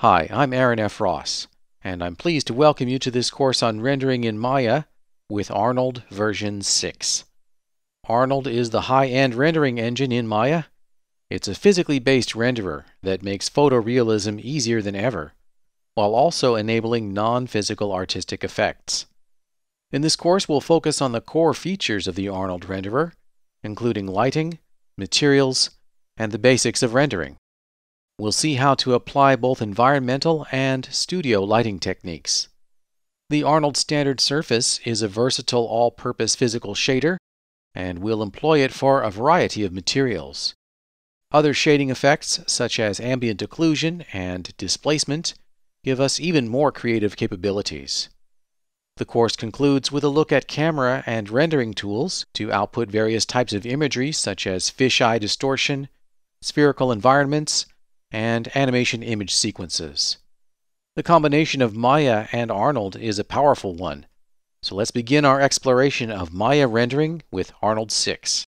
Hi, I'm Aaron F. Ross, and I'm pleased to welcome you to this course on rendering in Maya with Arnold version 6. Arnold is the high-end rendering engine in Maya. It's a physically based renderer that makes photorealism easier than ever, while also enabling non-physical artistic effects. In this course, we'll focus on the core features of the Arnold renderer, including lighting, materials, and the basics of rendering. We'll see how to apply both environmental and studio lighting techniques. The Arnold Standard Surface is a versatile all-purpose physical shader, and we'll employ it for a variety of materials. Other shading effects, such as ambient occlusion and displacement, give us even more creative capabilities. The course concludes with a look at camera and rendering tools to output various types of imagery such as fisheye distortion, spherical environments, and animation image sequences. The combination of Maya and Arnold is a powerful one, so let's begin our exploration of Maya rendering with Arnold 6.